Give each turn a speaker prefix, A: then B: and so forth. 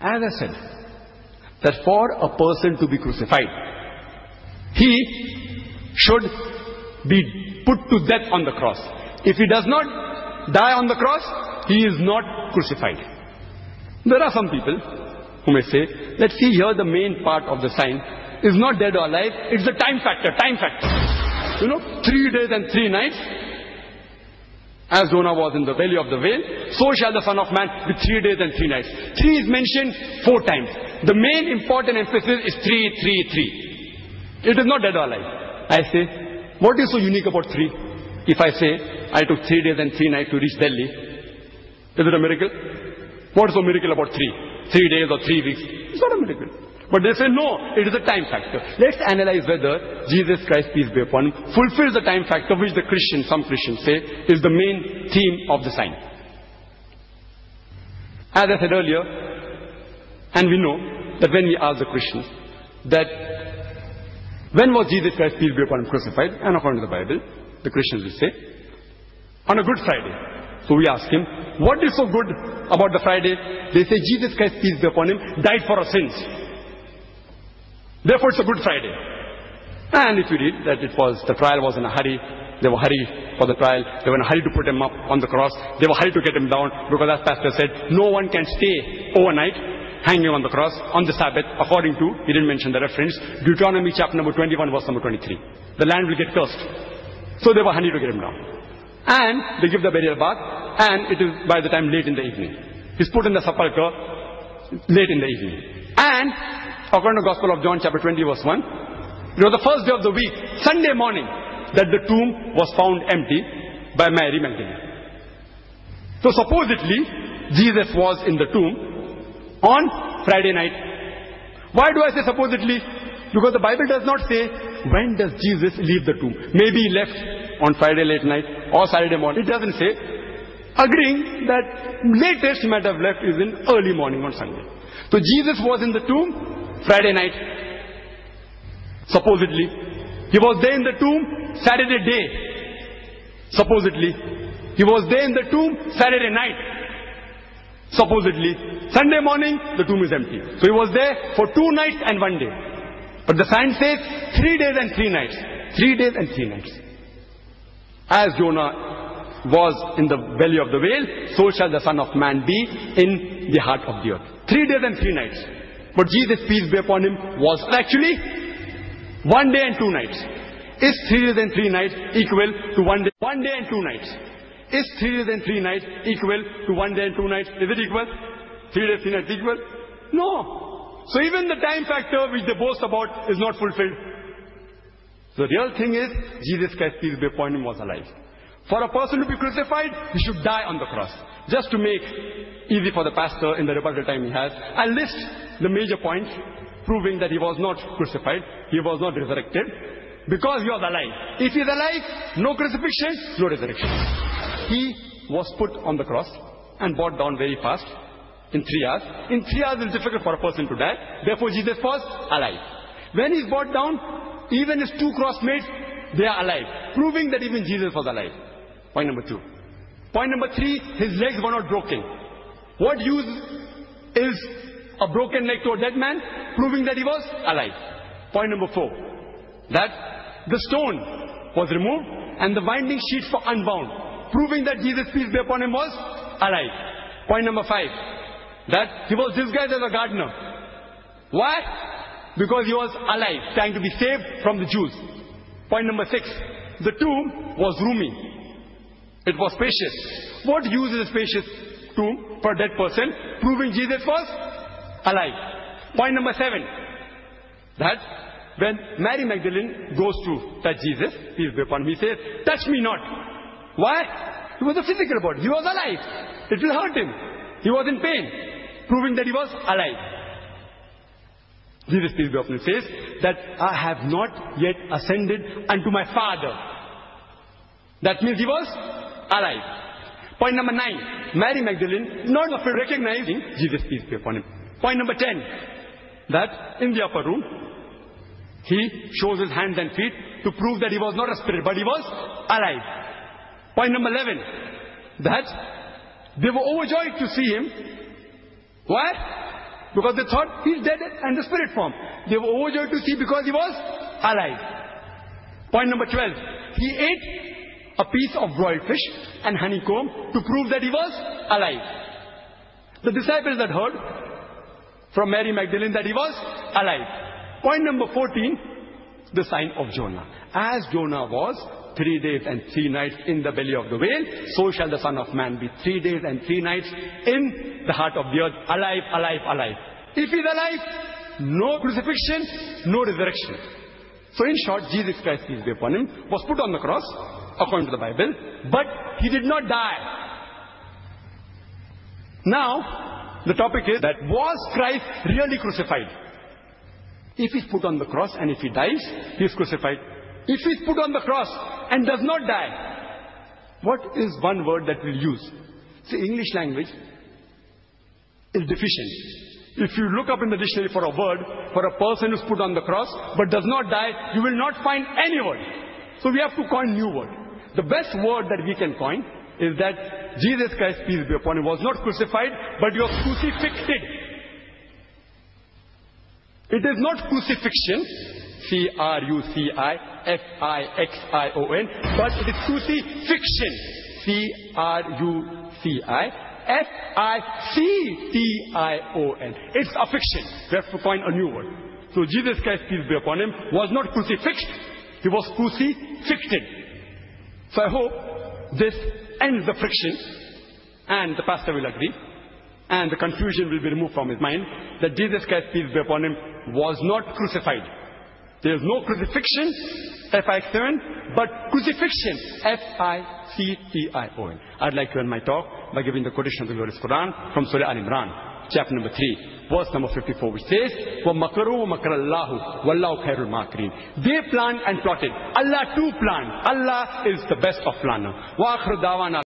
A: As I said, that for a person to be crucified, he should be put to death on the cross. If he does not die on the cross, he is not crucified. There are some people who may say, let's see here the main part of the sign is not dead or alive, it's the time factor, time factor. You know, three days and three nights, as Jonah was in the belly of the whale, so shall the Son of Man be three days and three nights. Three is mentioned four times. The main important emphasis is three, three, three. It is not dead or alive. I say, what is so unique about three? If I say, I took three days and three nights to reach Delhi, is it a miracle? What is so miracle about three? Three days or three weeks? It's not a miracle. But they say, no, it is a time factor. Let's analyze whether Jesus Christ, peace be upon him, fulfills the time factor which the Christians, some Christians say, is the main theme of the sign. As I said earlier, and we know that when we ask the Christians that when was Jesus Christ, peace be upon him, crucified? And according to the Bible, the Christians will say, on a Good Friday. So we ask him, what is so good about the Friday? They say, Jesus Christ, peace be upon him, died for our sins. Therefore, it's a Good Friday. And if you read that it was, the trial was in a hurry, they were hurry for the trial, they were in a hurry to put him up on the cross, they were hurry to get him down, because as Pastor said, no one can stay overnight hanging on the cross on the Sabbath, according to, he didn't mention the reference, Deuteronomy chapter number 21, verse number 23. The land will get cursed. So they were hurry to get him down. And they give the burial bath, and it is by the time late in the evening. He's put in the sepulchre late in the evening. And according to Gospel of John chapter 20 verse 1, it was the first day of the week, Sunday morning, that the tomb was found empty by Mary Magdalene. So supposedly, Jesus was in the tomb on Friday night. Why do I say supposedly? Because the Bible does not say when does Jesus leave the tomb. Maybe he left on Friday late night or Saturday morning. It doesn't say. Agreeing that latest he might have left is in early morning on Sunday. So Jesus was in the tomb Friday night. Supposedly. He was there in the tomb Saturday day. Supposedly. He was there in the tomb Saturday night. Supposedly. Sunday morning, the tomb is empty. So he was there for two nights and one day. But the sign says three days and three nights. Three days and three nights. As Jonah was in the belly of the whale, so shall the Son of Man be in the heart of the earth. Three days and three nights. But Jesus, peace be upon him, was actually one day and two nights. Is three days and three nights equal to one day, one day and two nights? Is three days and three nights equal to one day and two nights? Is it equal? Three days, three nights equal? No. So even the time factor which they boast about is not fulfilled. The real thing is, Jesus Christ, peace be upon him, was alive. For a person to be crucified, he should die on the cross. Just to make easy for the pastor in the rebuttal time he has, I'll list the major points proving that he was not crucified, he was not resurrected, because he was alive. If he is alive, no crucifixion, no resurrection. He was put on the cross and brought down very fast in three hours. In three hours, it's difficult for a person to die. Therefore, Jesus was alive. When he's brought down, even his two crossmates, they are alive, proving that even Jesus was alive. Point number two. Point number three, his legs were not broken. What use is a broken leg to a dead man? Proving that he was alive. Point number four, that the stone was removed and the winding sheets were unbound, proving that Jesus, peace be upon him, was alive. Point number five, that he was disguised as a gardener. Why? Because he was alive, trying to be saved from the Jews. Point number six, the tomb was roomy. It was spacious. What use is a spacious tomb for a dead person? Proving Jesus was alive. Point number seven, that when Mary Magdalene goes to touch Jesus, peace be upon him, he says, touch me not. Why? He was a physical body. He was alive. It will hurt him. He was in pain, proving that he was alive. Jesus, peace be upon him, says that I have not yet ascended unto my Father. That means he was alive. Point number nine, Mary Magdalene, not after recognizing Jesus, peace be upon him. Point number ten, that in the upper room, he shows his hands and feet to prove that he was not a spirit, but he was alive. Point number 11, that they were overjoyed to see him. Why? Because they thought he's dead and the spirit form. They were overjoyed to see because he was alive. Point number 12. He ate a piece of broiled fish and honeycomb to prove that he was alive. The disciples had heard from Mary Magdalene that he was alive. Point number 14. The sign of Jonah. As Jonah was three days and three nights in the belly of the whale, so shall the Son of Man be three days and three nights in the heart of the earth, alive, alive, alive. If he's alive, no crucifixion, no resurrection. So in short, Jesus Christ, peace be upon him, was put on the cross, according to the Bible, but he did not die. Now, the topic is that was Christ really crucified? If he's put on the cross and if he dies, he is crucified. If he's put on the cross and does not die, what is one word that we'll use? See, English language is deficient. If you look up in the dictionary for a word for a person who's put on the cross but does not die, you will not find any word. So we have to coin new word. The best word that we can coin is that Jesus Christ, peace be upon him, was not crucified, but he was crucificted. It is not crucifixion, C-R-U-C-I-F-I-X-I-O-N, but it is crucifiction, C-R-U-C-I-F-I-C-T-I-O-N. It's a fiction. We have to find a new word. So Jesus Christ, peace be upon him, was not crucifixed, he was crucificted. So I hope this ends the friction, and the pastor will agree, and the confusion will be removed from his mind that Jesus Christ, peace be upon him, was not crucified. There is no crucifixion, F-I-X-7, but crucifiction, F-I-C-T-I-O-N. I'd like to end my talk by giving the quotation of the glorious Quran from Surah Al-Imran, chapter number 3, verse number 54, which says, وَمَكَرُوا وَمَكَرَ اللَّهُ وَاللَّهُ خَيْرُ الْمَاكِرِينَ They planned and plotted. Allah too planned. Allah is the best of planner. وَآخِرُ دَعْوَانَا